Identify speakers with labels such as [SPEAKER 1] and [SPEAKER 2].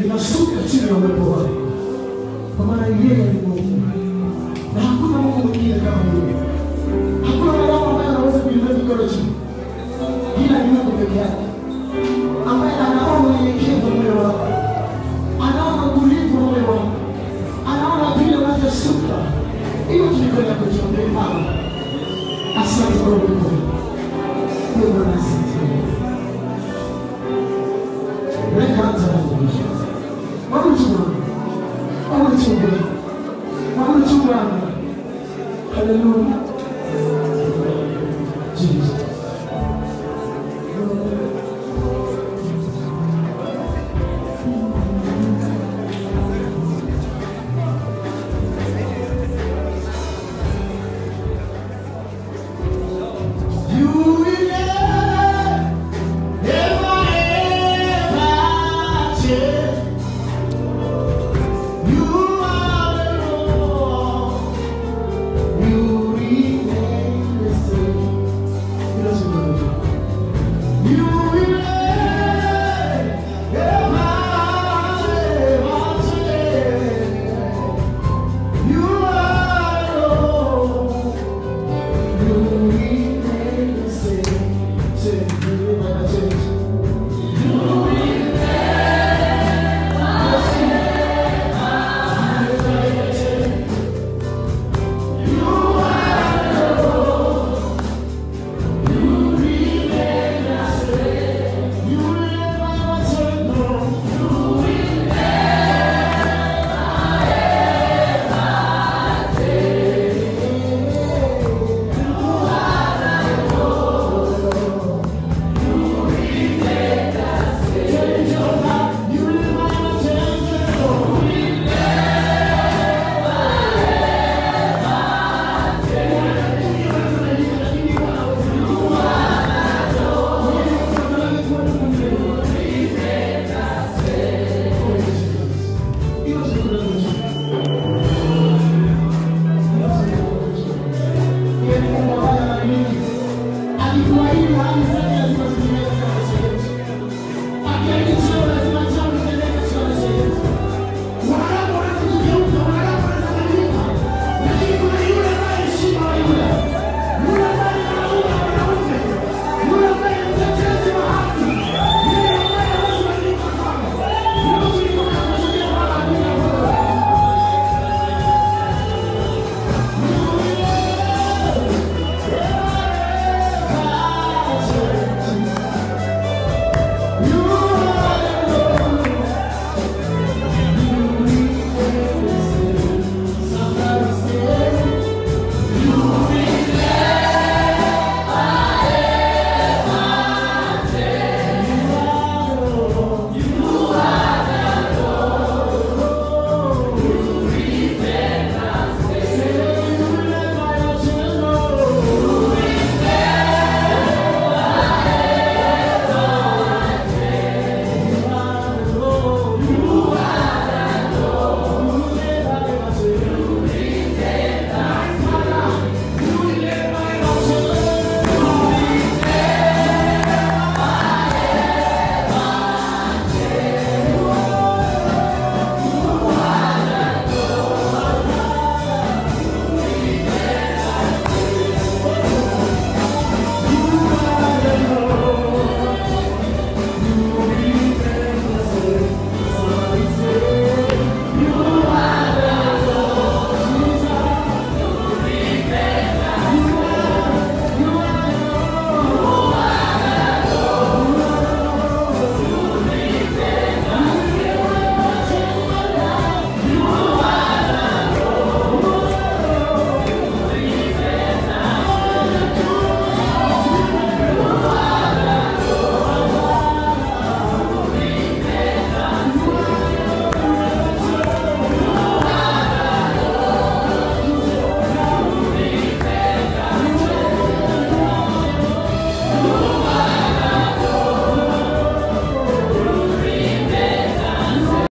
[SPEAKER 1] Ninashuka chini ya uwepo wako. Kwa maana yeye ni Mungu. Na hakuna Mungu mwingine kama yeye. Hakuna mwanadamu ambaye anaweza kuinua mikono juu. Ila ni Mungu peke yake. Ambaye anaona unyenyekevu moyo wako. Anaona utulivu moyo wako. Anaona vile unavyoshuka. Hiyo tulikwenda kujiombea Baba. Asante kwa uwepo. Hata Mungu. Mungu tu Mungu. Mungu tu